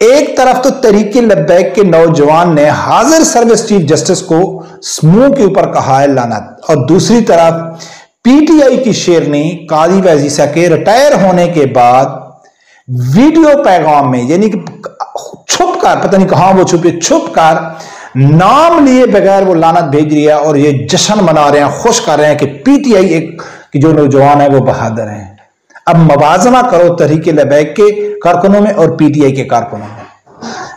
एक तरफ़ तो तरीके लब्बैक के नौजवान ने हाजिर सर्विस चीफ जस्टिस को समूह के ऊपर कहा है लानत, और दूसरी तरफ़ पीटीआई की शेरनी कादी वजीसा के रिटायर होने के बाद वीडियो पैगाम में, यानी कि छुप कर, पता नहीं कहाँ वो छुपे, छुप कर नाम लिए बगैर वो लानत भेज रही है और ये जश्न मना रहे हैं, खुश कर रहे हैं कि पीटीआई एक, की जो नौजवान है वो बहादुर हैं। अब मवाजना करो तहरीक लबैक के कारकुनों में और पीटीआई के कारकुनों में।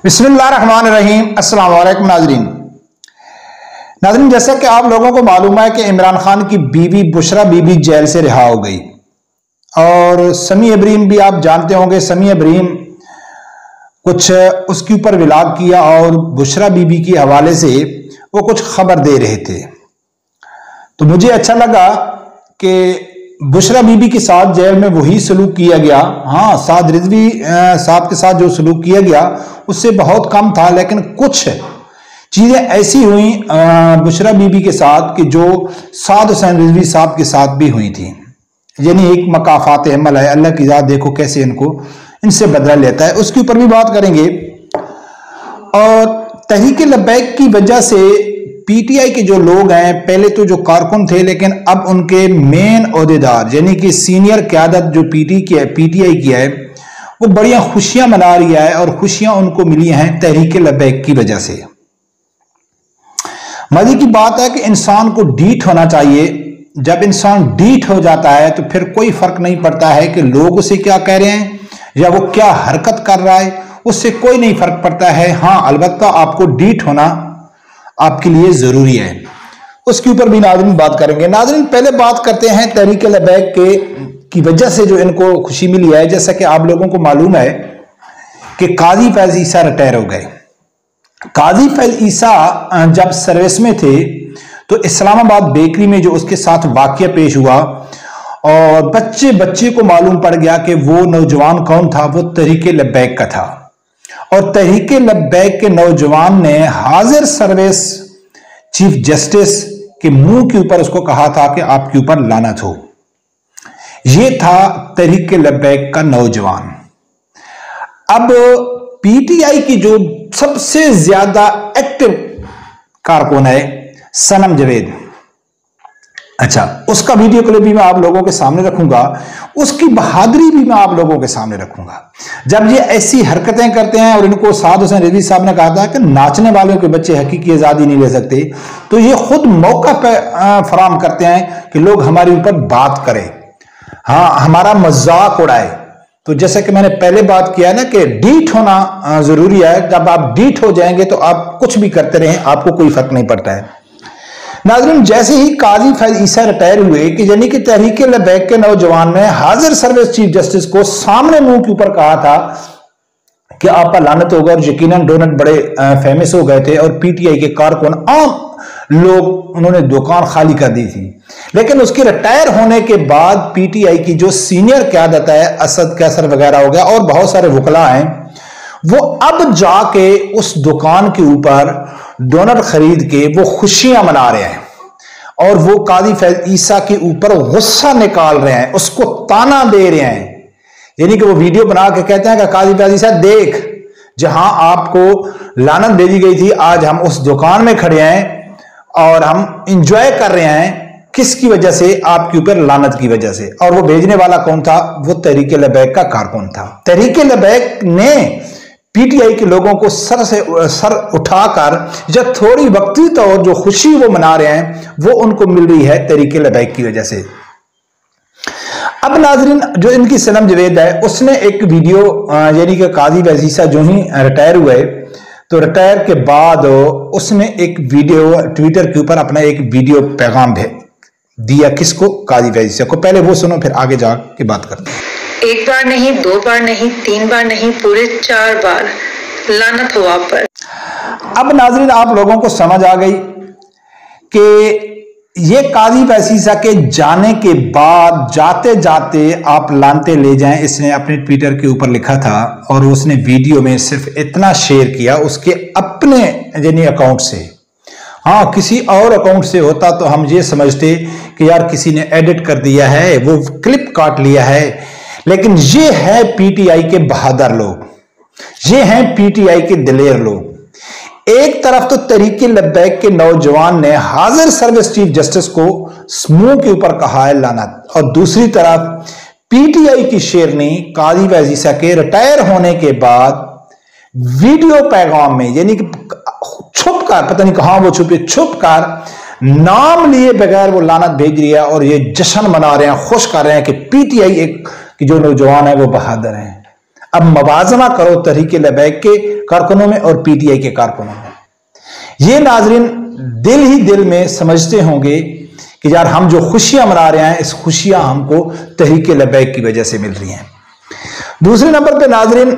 बिस्मिल्लाहमान रहीम, अस्सलाम नाजरीन। नाजरीन, जैसा कि आप लोगों को मालूम है कि इमरान खान की बीवी बुशरा बीबी जेल से रिहा हो गई। और समी अबरीम भी आप जानते होंगे, समी अबरीम कुछ उसके ऊपर विलाप किया और बुशरा बीबी के हवाले से वो कुछ खबर दे रहे थे। तो मुझे अच्छा लगा कि बुशरा बीबी के साथ जेल में वही सलूक किया गया। हाँ साद रिजवी साहब के साथ जो सलूक किया गया, उससे बहुत कम था, लेकिन कुछ चीज़ें ऐसी हुई बुशरा बीबी के साथ कि जो साद हुसैन रिजवी साहब के साथ भी हुई थी। यानी एक मकाफात अमल है, अल्लाह की याद देखो कैसे इनको, इनसे बदला लेता है। उसके ऊपर भी बात करेंगे। और तहरीक लबैक की वजह से पीटीआई के जो लोग हैं, पहले तो जो कारकुन थे, लेकिन अब उनके मेन अहदेदार, यानी कि सीनियर क्यादत जो पीटी की है, पीटीआई की है, वो बढ़िया खुशियाँ मना रही है और खुशियाँ उनको मिली हैं तहरीक लबैक की वजह से। मज़े की बात है कि इंसान को डीट होना चाहिए। जब इंसान डीट हो जाता है तो फिर कोई फ़र्क नहीं पड़ता है कि लोग उसे क्या कह रहे हैं, या वो क्या हरकत कर रहा है, उससे कोई नहीं फ़र्क पड़ता है। हाँ अलबत्ता आपको डीट होना आपके लिए ज़रूरी है। उसके ऊपर भी नाजरीन बात करेंगे। नाजरीन, पहले बात करते हैं तहरीक लबैक के, की वजह से जो इनको खुशी मिली है। जैसा कि आप लोगों को मालूम है कि काजी फैज ईसा रिटायर हो गए। काजी फैज ईसा जब सर्विस में थे तो इस्लामाबाद बेकरी में जो उसके साथ वाक्य पेश हुआ, और बच्चे बच्चे को मालूम पड़ गया कि वो नौजवान कौन था? वो तरीके लब्बैक का था। और तहरीके लब्बैक के नौजवान ने हाजिर सर्विस चीफ जस्टिस के मुँह के ऊपर उसको कहा था कि आपके ऊपर लानत हो। यह था तहरीक लबैक का नौजवान। अब पीटीआई की जो सबसे ज़्यादा एक्टिव कारकुन है, सनम जवेद। अच्छा उसका वीडियो क्लिप भी मैं आप लोगों के सामने रखूँगा, उसकी बहादुरी भी मैं आप लोगों के सामने रखूँगा। जब ये ऐसी हरकतें करते हैं और इनको साद हुसैन रिजवी साहब ने कहा था कि नाचने वालों के बच्चे हकीकी आज़ादी नहीं ले सकते तो ये खुद मौका फराम करते हैं कि लोग हमारे ऊपर बात करें। हाँ हमारा मज़ाक उड़ाए। तो जैसे कि मैंने पहले बात किया ना कि डीट होना ज़रूरी है, जब आप डीट हो जाएँगे तो आप कुछ भी करते रहें, आपको कोई फ़र्क नहीं पड़ता है। नाजरीन, जैसे ही काजी फैज ईसा रिटायर हुए कि यानी कि तहरीक लबैक के नौजवान ने हाजिर सर्विस चीफ जस्टिस को सामने मुँह के ऊपर कहा था कि आप पर लानत होगा और यकीनन डोनट बड़े फ़ेमस हो गए थे और पीटीआई के कारकुन आम लोग, उन्होंने दुकान खाली कर दी थी। लेकिन उसके रिटायर होने के बाद पीटीआई की जो सीनियर क्यादत है, असद कैसर वगैरह हो गया और बहुत सारे वकला हैं, वो अब जाके उस दुकान के ऊपर डोनर खरीद के वो खुशियाँ मना रहे हैं और वो कादी ईसा के ऊपर गुस्सा निकाल रहे हैं, उसको ताना दे रहे हैं। यानी कि वो वीडियो बना के कहते हैं कि कादी फैज ईसा, देख, जहाँ आपको लानत भेजी गई थी, आज हम उस दुकान में खड़े हैं और हम इंजॉय कर रहे हैं। किसकी वजह से? आपके ऊपर लानत की वजह से। और वो भेजने वाला कौन था? वो तहरीके लबैक का कारकुन था। तहरीके लबैक ने पीटीआई के लोगों को सर से, सर उठाकर जब थोड़ी वक्ती तौर जो खुशी वो मना रहे हैं, वो उनको मिल रही है तरीके लबैक की वजह से। अब नाजरीन, जो इनकी सनम जवेद है, उसने एक वीडियो यानी कि काजी वजीसा जो ही रिटायर हुए तो रिटायर के बाद उसने एक वीडियो ट्विटर के ऊपर अपना एक वीडियो पैगाम दिया किसको? काजी वजीसा को। पहले वो सुनो, फिर आगे जाके बात करते हैं। एक बार नहीं, दो बार नहीं, तीन बार नहीं, पूरे चार बार लानत हुआ पर। अब नाजरीन, आप लोगों को समझ आ गई कि ये काजी पैसीसा के जाने के बाद जाते जाते आप लानते ले जाएँ, इसने अपने ट्विटर के ऊपर लिखा था और उसने वीडियो में सिर्फ़ इतना शेयर किया उसके अपने यानी अकाउंट से। हाँ किसी और अकाउंट से होता तो हम ये समझते कि यार किसी ने एडिट कर दिया है, वो क्लिप काट लिया है लेकिन ये है पीटीआई के बहादुर लोग। ये हैं पीटीआई के दिलेर लोग। एक तरफ़ तो तरीके लब्बैक के नौजवान ने हाजिर सर्विस चीफ जस्टिस को समूह के ऊपर कहा है लानत। और दूसरी तरफ़ पीटीआई की शेरनी कादी वजीसा के रिटायर होने के बाद वीडियो पैगाम में, यानी कि छुप कर पता नहीं कहाँ वो छुपे छुप कर नाम लिए बगैर वो लानत भेज रही है और ये जश्न मना रहे हैं, खुश कर रहे हैं कि पीटीआई एक कि जो नौजवान है वो बहादुर हैं। अब मवाजना करो तरीके लबैक के कारकुनों में और पीटीआई के कारकुनों में। ये नाजरीन दिल ही दिल में समझते होंगे कि यार हम जो खुशियाँ मना रहे हैं, इस खुशियाँ हमको तहरीके लबैक की वजह से मिल रही हैं। दूसरे नंबर पे नाजरीन,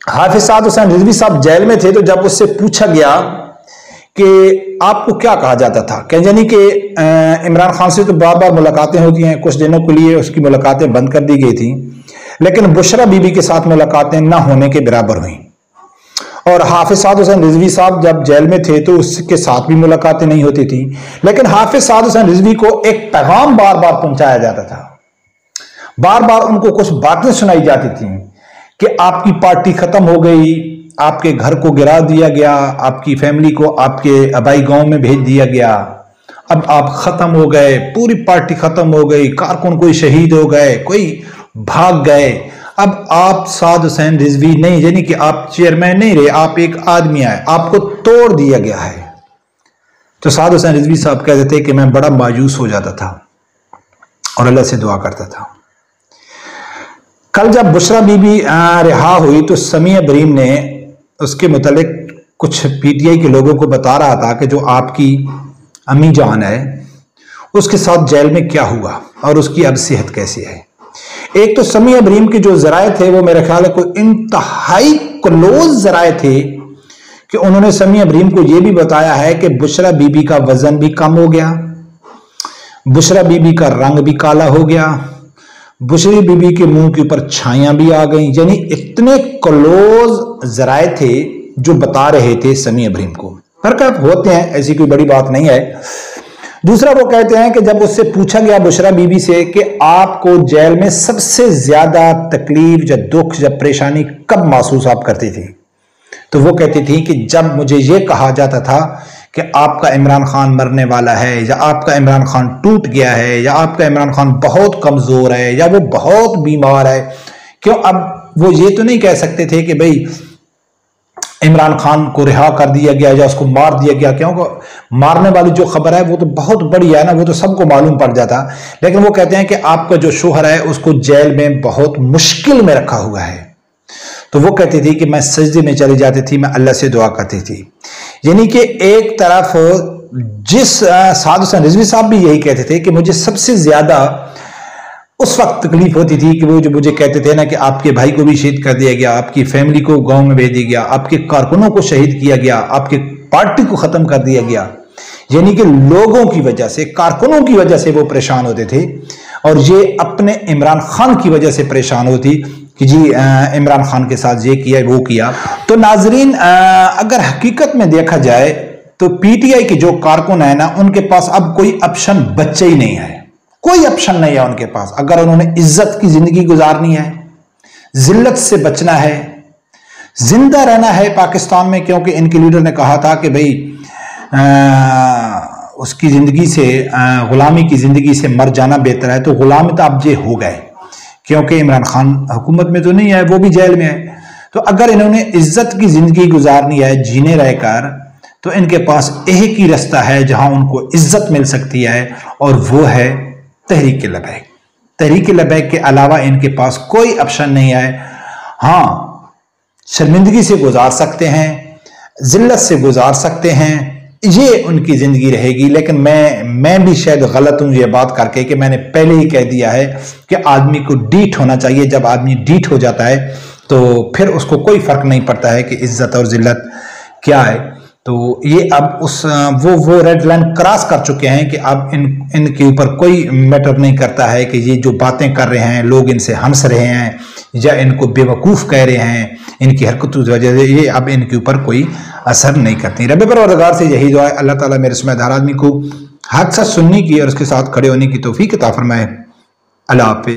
हाफिज साद हुसैन रिजवी साहब जेल में थे तो जब उससे पूछा गया कि आपको क्या कहा जाता था? कह यानी कि इमरान खान से तो बार बार मुलाकातें होती हैं, कुछ दिनों के लिए उसकी मुलाकातें बंद कर दी गई थी, लेकिन बुशरा बीबी के साथ मुलाकातें ना होने के बराबर हुई। और हाफिज साद हुसैन रिजवी साहब जब जेल में थे तो उसके साथ भी मुलाकातें नहीं होती थी, लेकिन हाफिज साद हुसैन रिजवी को एक पैगाम बार बार पहुँचाया जाता था। बार बार उनको कुछ बातें सुनाई जाती थी कि आपकी पार्टी खत्म हो गई आपके घर को गिरा दिया गया, आपकी फैमिली को आपके अबाई गाँव में भेज दिया गया। अब आप खत्म हो गए, पूरी पार्टी खत्म हो गई कारकुन कोई शहीद हो गए, कोई भाग गए। अब आप साद हुसैन रिजवी नहीं, यानी कि आप चेयरमैन नहीं रहे, आप एक आदमी आए, आपको तोड़ दिया गया है। तो साद हुसैन रिजवी साहब कहते थे कि मैं बड़ा मायूस हो जाता था और अल्लाह से दुआ करता था। कल जब बुशरा बीबी रिहा हुई तो समिया बरीम ने उसके मुतलिक कुछ पीटीआई के लोगों को बता रहा था कि जो आपकी अम्मी जान है, उसके साथ जेल में क्या हुआ और उसकी अब सेहत कैसी है। एक तो समी अबरीम के जो जराए थे, वो मेरे ख्याल है कोई इंतहाई क्लोज जराए थे कि उन्होंने समी अबरीम को यह भी बताया है कि बुशरा बीबी का वज़न भी कम हो गया, बुशरा बीबी का रंग भी काला हो गया, बुशरी बीबी के मुँह के ऊपर छाया भी आ गई। यानी इतने क्लोज जराए थे जो बता रहे थे समी अबरीम को। हरकत होते हैं, ऐसी कोई बड़ी बात नहीं है। दूसरा वो कहते हैं कि जब उससे पूछा गया बुशरा बीबी से कि आपको जेल में सबसे ज़्यादा तकलीफ़ या दुख या परेशानी कब महसूस आप करती थी? तो वो कहती थी कि जब मुझे ये कहा जाता था कि आपका इमरान खान मरने वाला है, या आपका इमरान खान टूट गया है, या आपका इमरान खान बहुत कमज़ोर है, या वो बहुत बीमार है, क्यों? अब वो ये तो नहीं कह सकते थे कि भाई इमरान खान को रिहा कर दिया गया या उसको मार दिया गया, क्यों? मारने वाली जो खबर है, वो तो बहुत बड़ी है ना, वो तो सबको मालूम पड़ जाता। लेकिन वो कहते हैं कि आपका जो शोहर है, उसको जेल में बहुत मुश्किल में रखा हुआ है। तो वो कहती थी कि मैं सजदे में चली जाती थी, मैं अल्लाह से दुआ करती थी। यानी कि एक तरफ़ जिस साधु रिजवी साहब भी यही कहते थे कि मुझे सबसे ज़्यादा उस वक्त तकलीफ़ होती थी कि वो जो मुझे कहते थे ना कि आपके भाई को भी शहीद कर दिया गया, आपकी फैमिली को गाँव में भेज दिया गया, आपके कारकुनों को शहीद किया गया, आपके पार्टी को खत्म कर दिया गया। यानी कि लोगों की वजह से, कारकुनों की वजह से वो परेशान होते थे और ये अपने इमरान खान की वजह से परेशान होती कि जी इमरान खान के साथ ये किया, वो किया। तो नाजरीन अगर हकीकत में देखा जाए तो पीटीआई के जो कारकुन है ना, उनके पास अब कोई ऑप्शन बच्चे ही नहीं है। कोई ऑप्शन नहीं है उनके पास। अगर उन्होंने इज़्ज़त की ज़िंदगी गुजारनी है जिल्लत से बचना है ज़िंदा रहना है पाकिस्तान में क्योंकि इनके लीडर ने कहा था कि भाई आ, उसकी ज़िंदगी से ग़ुलामी की ज़िंदगी से मर जाना बेहतर है। तो ग़ुलामी तो आप जे हो गए क्योंकि इमरान खान हुकूमत में तो नहीं है वो भी जेल में है। तो अगर इन्होंने इज़्ज़त की ज़िंदगी गुजारनी है जीने रहकर तो इनके पास एक ही रास्ता है जहाँ उनको इज़्ज़त मिल सकती है और वो है तहरीक लबैक। तहरीक लबैक के अलावा इनके पास कोई ऑप्शन नहीं है हाँ शर्मिंदगी से गुजार सकते हैं, जिल्लत से गुजार सकते हैं, ये उनकी ज़िंदगी रहेगी। लेकिन मैं मैं भी शायद गलत हूँ ये बात करके कि मैंने पहले ही कह दिया है कि आदमी को डीट होना चाहिए। जब आदमी डीट हो जाता है तो फिर उसको कोई फ़र्क नहीं पड़ता है कि इज़्ज़त और जिल्लत क्या है। तो ये अब उस वो वो रेड लाइन क्रॉस कर चुके हैं कि अब इन, इनके ऊपर कोई मैटर नहीं करता है कि ये जो बातें कर रहे हैं, लोग इनसे हंस रहे हैं या इनको बेवकूफ़ कह रहे हैं, इनकी हरकतों की वजह से ये अब इनके ऊपर कोई असर नहीं करती। रबे पर वरगार से यही दुआ अल्लाह ताला मेरे समझदार आदमी को हादसा सुनने की और उसके साथ खड़े होने की तोफ़ी किताब फरमाए। अल्लाह हाफि